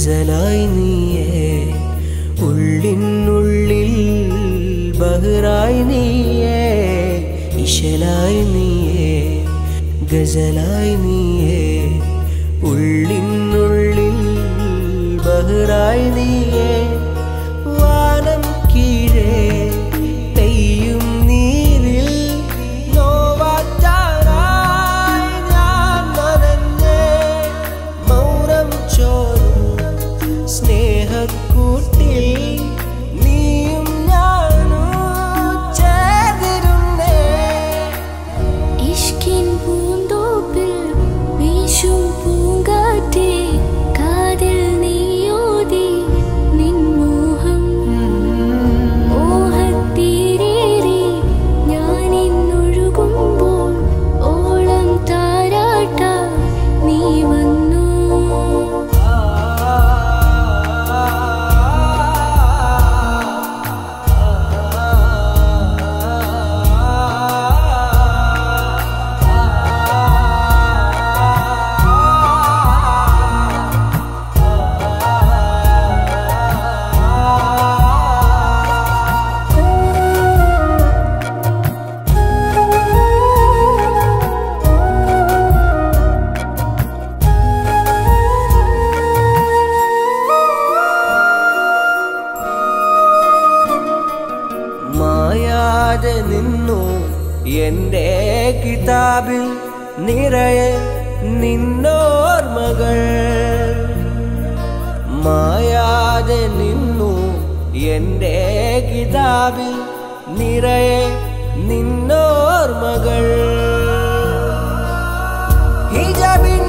ഗസലായി നീയേ. ഉള്ളിനുള്ളിൽ ബഹറായി നീയേ. ഇശലായി നീയേ ഗസലായി നീയേ. ഉള്ളിനുള്ളിൽ ബഹറായി നീ kuting നിന്നു. എന്റെ കിതാബിൽ നിറയെ നിന്നോർമകൾ മായാതെ നിന്നു. എന്റെ കിതാബിൽ നിറയെ നിന്നോർമകൾ ഹിജബിൻ